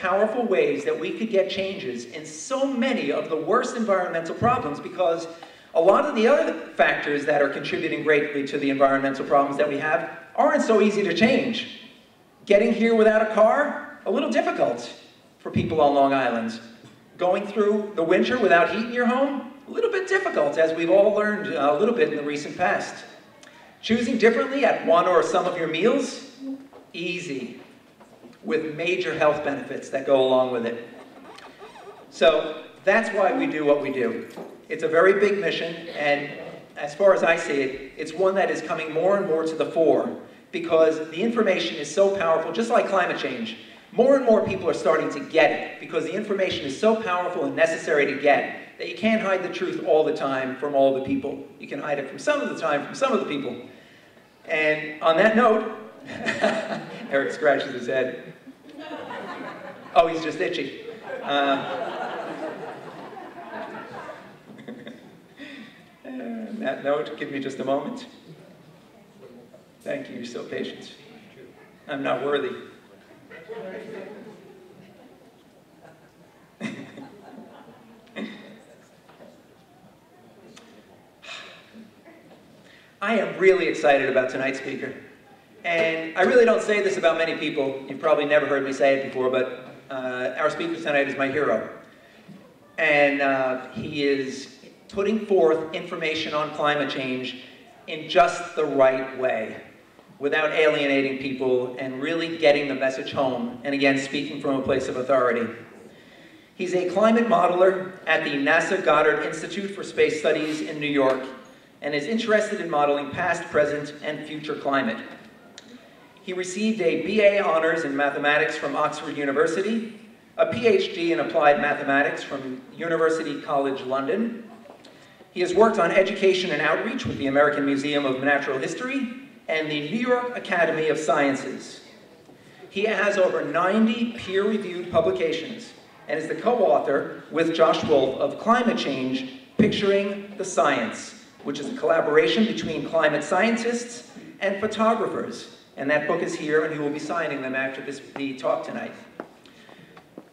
powerful ways that we could get changes in so many of the worst environmental problems because a lot of the other factors that are contributing greatly to the environmental problems that we have aren't so easy to change. Getting here without a car, a little difficult for people on Long Island. Going through the winter without heat in your home, a little bit difficult, as we've all learned uh, a little bit in the recent past. Choosing differently at one or some of your meals, easy, with major health benefits that go along with it. So that's why we do what we do. It's a very big mission, and as far as I see it, it's one that is coming more and more to the fore because the information is so powerful, just like climate change. More and more people are starting to get it because the information is so powerful and necessary to get that you can't hide the truth all the time from all the people. You can hide it from some of the time from some of the people. And on that note, Eric scratches his head. Oh, he's just itchy. Uh, on that note, give me just a moment. Thank you, you're so patient. I'm not worthy. I am really excited about tonight's speaker. I really don't say this about many people. You've probably never heard me say it before, but uh, our speaker tonight is my hero. And uh, he is putting forth information on climate change in just the right way, without alienating people and really getting the message home, and again, speaking from a place of authority. He's a climate modeler at the NASA Goddard Institute for Space Studies in New York and is interested in modeling past, present, and future climate. He received a BA Honors in Mathematics from Oxford University, a PhD in Applied Mathematics from University College London. He has worked on education and outreach with the American Museum of Natural History and the New York Academy of Sciences. He has over 90 peer-reviewed publications and is the co-author with Josh Wolfe of Climate Change, Picturing the Science, which is a collaboration between climate scientists and photographers. And that book is here, and he will be signing them after this, the talk tonight.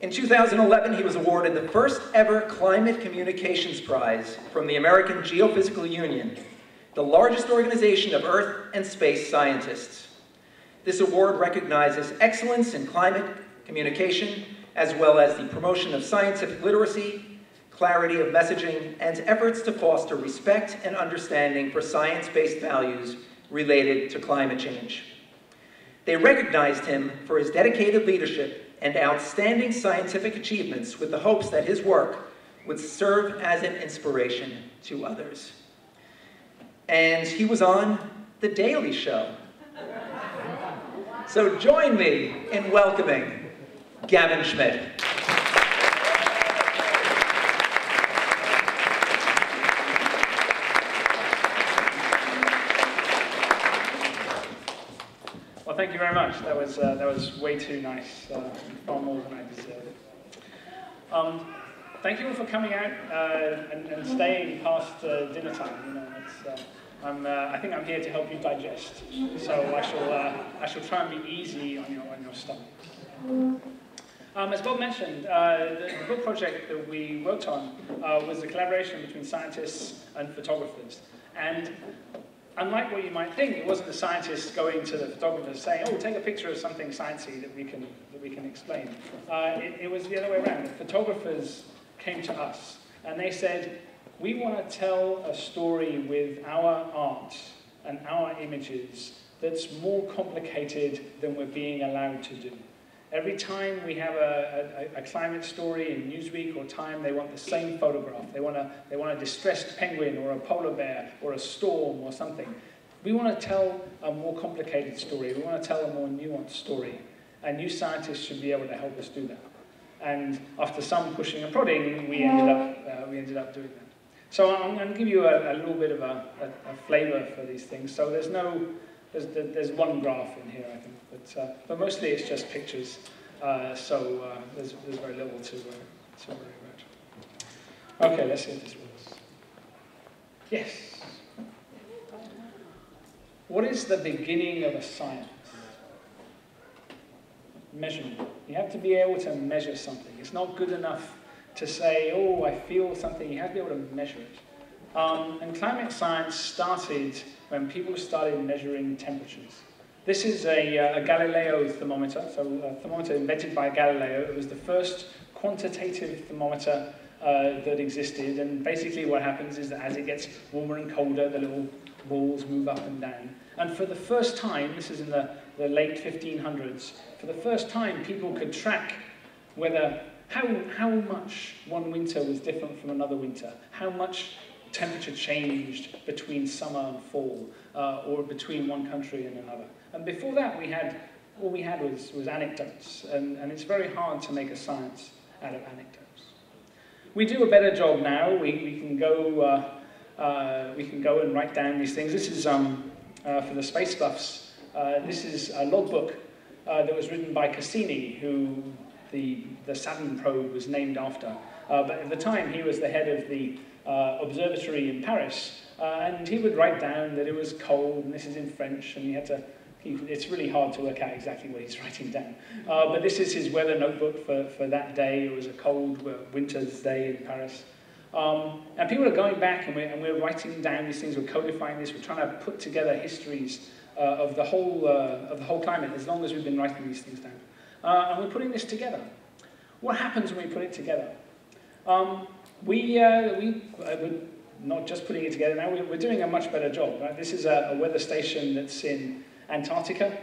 In 2011, he was awarded the first ever Climate Communications Prize from the American Geophysical Union, the largest organization of Earth and space scientists. This award recognizes excellence in climate communication, as well as the promotion of scientific literacy clarity of messaging, and efforts to foster respect and understanding for science-based values related to climate change. They recognized him for his dedicated leadership and outstanding scientific achievements with the hopes that his work would serve as an inspiration to others. And he was on The Daily Show. So join me in welcoming Gavin Schmidt. Very much. That was, uh, that was way too nice, uh, far more than I deserved. Um, thank you all for coming out uh, and, and, staying past uh, dinner time. You know, uh, I'm, uh, I think I'm here to help you digest. So I shall, I shall try and be easy on your, on your stomach. Um, as Bob mentioned, the, the, book project that we worked on was a collaboration between scientists and photographers. And unlike what you might think, it wasn't the scientists going to the photographers saying, oh, take a picture of something sciencey that we can, that we can explain. Uh, it, it, was the other way around. The photographers came to us and they said, we want to tell a story with our art and our images that's more complicated than we're being allowed to do. Every time we have a, a, a, climate story in Newsweek or Time, they want the same photograph. They want, a, they want a distressed penguin or a polar bear or a storm or something. We want to tell a more complicated story. We want to tell a more nuanced story. And you scientists should be able to help us do that. And after some pushing and prodding, we ended up, uh, we ended up doing that. So I'm going to give you a, a little bit of a, a, a flavor for these things. So there's no, there's, there's one graph in here, I think. But, uh, but mostly it's just pictures, uh, so uh, there's, there's very little to, uh, to worry about. Okay, let's see if this works. Yes. What is the beginning of a science? measurement. You have to be able to measure something. It's not good enough to say, oh, I feel something. You have to be able to measure it. Um, and climate science started when people started measuring temperatures. This is a, uh, a Galileo thermometer, so a thermometer invented by Galileo. It was the first quantitative thermometer uh, that existed, and basically what happens is that as it gets warmer and colder, the little balls move up and down. And for the first time, this is in the, the late 1500s, for the first time people could track whether how, how much one winter was different from another winter, how much temperature changed between summer and fall, uh, or between one country and another. And before that, we had, all we had was, was anecdotes, and, and it's very hard to make a science out of anecdotes. We do a better job now. We, we can go uh, uh, we can go and write down these things. This is um, uh, for the space buffs. Uh, this is a logbook uh, that was written by Cassini, who the, the Saturn probe was named after. But at the time, he was the head of the uh, observatory in Paris, uh, and he would write down that it was cold, and this is in French, and he had to he, it's really hard to work out exactly what he's writing down. Uh, but this is his weather notebook for, for that day. It was a cold winter's day in Paris. Um, and people are going back and we're, and we're writing down these things, we're codifying this, we're trying to put together histories uh, of, the whole, uh, of the whole climate as long as we've been writing these things down. Uh, and we're putting this together. What happens when we put it together? Um, we, uh, we, uh, we're not just putting it together now, we're, doing a much better job. Right? This is a, a weather station that's in Antarctica.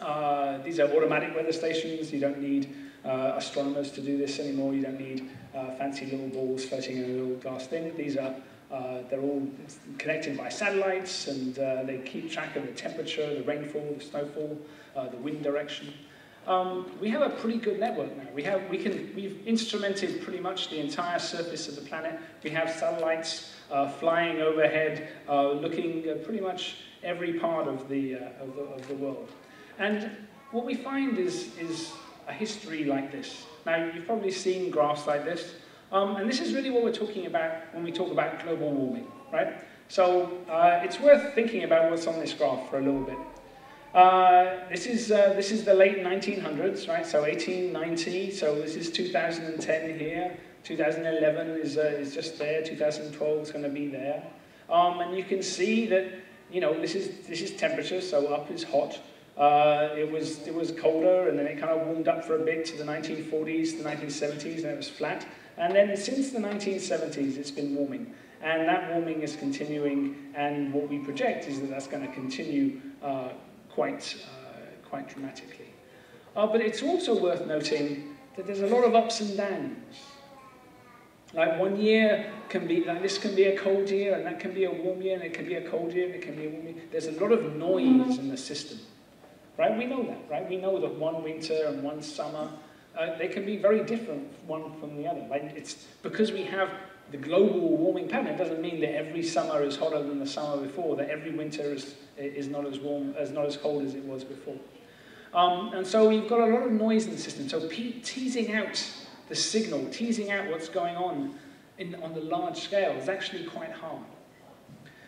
Uh, these are automatic weather stations. You don't need uh, astronomers to do this anymore. You don't need uh, fancy little balls floating in a little glass thing. These are uh, they're all connected by satellites and they keep track of the temperature, the rainfall, the snowfall, the wind direction. Um, we have a pretty good network now. We have, we can, we've instrumented pretty much the entire surface of the planet. We have satellites uh, flying overhead, uh, looking at pretty much every part of the, uh, of the, of the world. And what we find is, is a history like this. Now, you've probably seen graphs like this, um, and this is really what we're talking about when we talk about global warming, right? So uh, it's worth thinking about what's on this graph for a little bit. Uh, this is uh, this is the late 1900s, right? So 1890. So this is 2010 here. 2011 is uh, is just there. 2012 is going to be there. Um, and you can see that you know this is this is temperature. So up is hot. Uh, it, was, it was colder and then it kind of warmed up for a bit to the 1940s, the 1970s, and it was flat. And then since the 1970s, it's been warming. And that warming is continuing, and what we project is that that's going to continue uh, quite, uh, quite dramatically. Uh, but it's also worth noting that there's a lot of ups and downs. Like one year can be, like this can be a cold year, and that can be a warm year, and it can be a cold year, and it can be a warm year. There's a lot of noise in the system. Right? We know that, right? We know that one winter and one summer, uh, they can be very different one from the other. Like it's because we have the global warming pattern, doesn't mean that every summer is hotter than the summer before, that every winter is, is not as warm, as not as cold as it was before. Um, and so we've got a lot of noise in the system. So teasing out the signal, teasing out what's going on in, on the large scale is actually quite hard.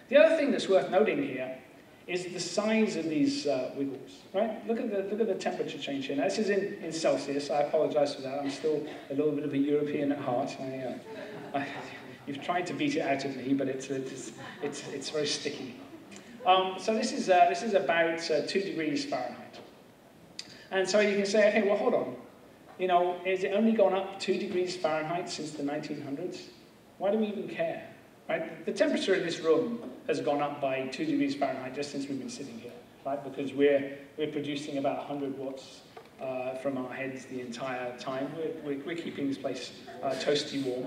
The other thing that's worth noting here is the size of these uh, wiggles, right? Look at the look at the temperature change here. Now, this is in, in Celsius. I apologize for that. I'm still a little bit of a European at heart. I, uh, you've tried to beat it out of me, but it's it's it's, it's very sticky. Um, so this is uh, this is about uh, two degrees Fahrenheit, and so you can say, okay, well, hold on. You know, is it only gone up two degrees Fahrenheit since the 1900s? Why do we even care? Right? The temperature in this room has gone up by two degrees Fahrenheit just since we've been sitting here, right? Because we're, we're producing about 100 watts uh, from our heads the entire time. We're, we're, we're keeping this place uh, toasty warm.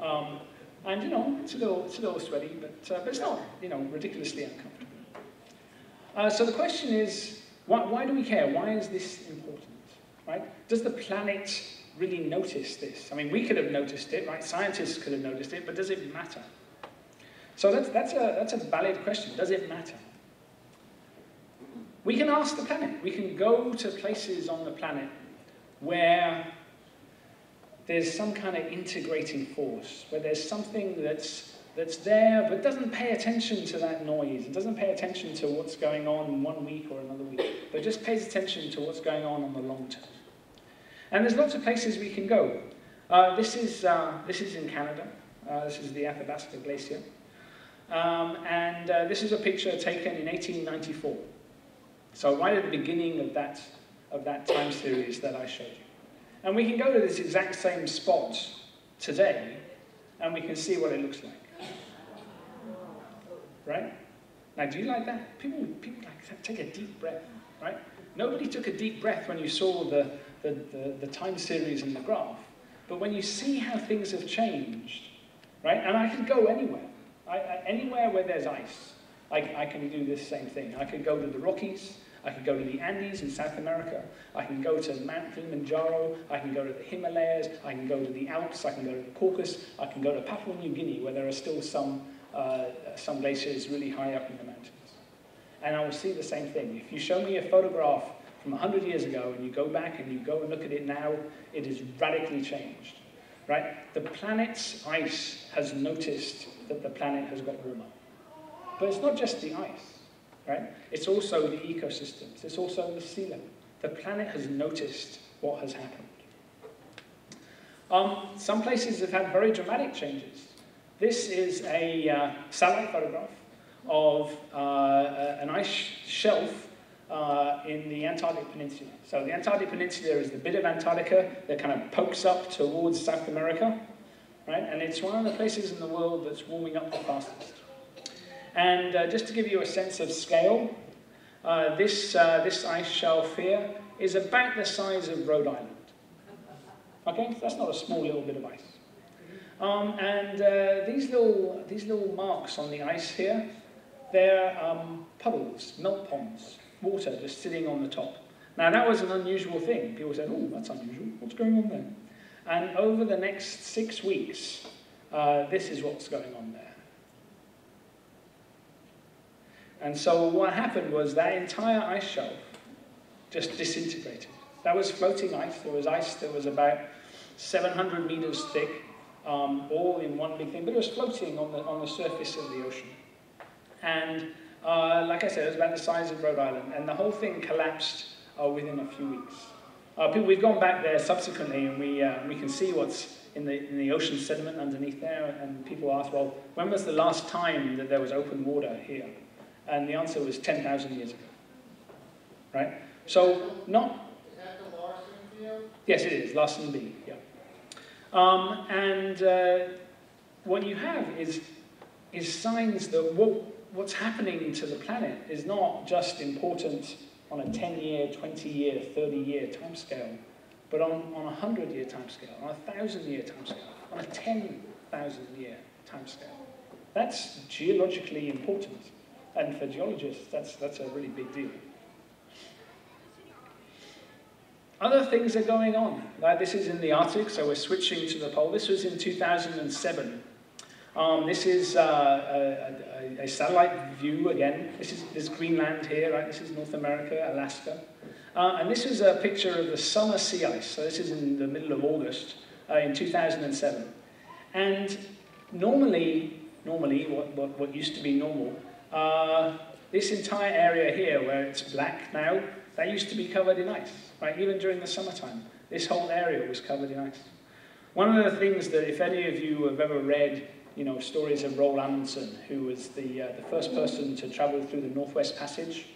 Um, and, you know, it's a little, it's a little sweaty, but, uh, but it's not, you know, ridiculously uncomfortable. Uh, so the question is, why, why do we care? Why is this important, right? Does the planet really notice this? I mean, we could have noticed it, right? Scientists could have noticed it, but does it matter? So that's, that's, a, that's a valid question. Does it matter? We can ask the planet. We can go to places on the planet where there's some kind of integrating force, where there's something that's that's there but doesn't pay attention to that noise. It doesn't pay attention to what's going on one week or another week, but just pays attention to what's going on on the long term. And there's lots of places we can go. Uh, this, is, uh, this is in Canada. Uh, this is the Athabasca Glacier. Um, and uh, this is a picture taken in 1894. So right at the beginning of that, of that time series that I showed you. And we can go to this exact same spot today, and we can see what it looks like. Right? Now, do you like that? People, people like that. Take a deep breath, right? Nobody took a deep breath when you saw the, the, the, the time series in the graph. But when you see how things have changed, right? And I could go anywhere. I, I, anywhere where there's ice, I, I can do this same thing. I could go to the Rockies, I could go to the Andes in South America, I can go to Mount Kilimanjaro, I can go to the Himalayas, I can go to the Alps, I can go to the Caucasus, I can go to Papua New Guinea where there are still some, uh, some glaciers really high up in the mountains. And I will see the same thing. If you show me a photograph from 100 years ago and you go back and you go and look at it now, it is radically changed. Right? The planet's ice has noticed that the planet has got warmer. But it's not just the ice, right? It's also the ecosystems. It's also the sea level. The planet has noticed what has happened. Um, some places have had very dramatic changes. This is a uh, satellite photograph of uh, an ice shelf uh, in the Antarctic Peninsula. So the Antarctic Peninsula is the bit of Antarctica that kind of pokes up towards South America, right? And it's one of the places in the world that's warming up the fastest. And uh, just to give you a sense of scale, uh, this, uh, this ice shelf here is about the size of Rhode Island. Okay, that's not a small little bit of ice. Um, and uh, these, little, these little marks on the ice here, they're um, puddles, melt ponds water just sitting on the top. Now that was an unusual thing. People said, oh, that's unusual. What's going on there? And over the next six weeks, uh, this is what's going on there. And so what happened was that entire ice shelf just disintegrated. That was floating ice. There was ice that was about 700 meters thick, um, all in one big thing, but it was floating on the, on the surface of the ocean. And uh, like I said, it was about the size of Rhode Island, and the whole thing collapsed uh, within a few weeks. Uh, people, we've gone back there subsequently, and we, uh, we can see what's in the, in the ocean sediment underneath there, and people ask, well, when was the last time that there was open water here? And the answer was 10,000 years ago. Right? So, not... Is that the Larsen field? Yes, it is, Larsen B, yeah. Um, and uh, what you have is, is signs that what what's happening to the planet is not just important on a 10-year, 20-year, 30-year timescale, but on, on a 100-year timescale, on a 1,000-year timescale, on a 10,000-year timescale. That's geologically important. And for geologists, that's, that's a really big deal. Other things are going on. Like this is in the Arctic, so we're switching to the pole. This was in 2007. Um, this is uh, a, a, satellite view again. This is this Greenland here, right? This is North America, Alaska. Uh, and this is a picture of the summer sea ice. So this is in the middle of August uh, in 2007. And normally, normally, what, what, what used to be normal, Uh, this entire area here, where it's black now, that used to be covered in ice, right? Even during the summertime, this whole area was covered in ice. One of the things that, if any of you have ever read, you know, stories of Roald Amundsen, who was the, uh, the first person to travel through the Northwest Passage,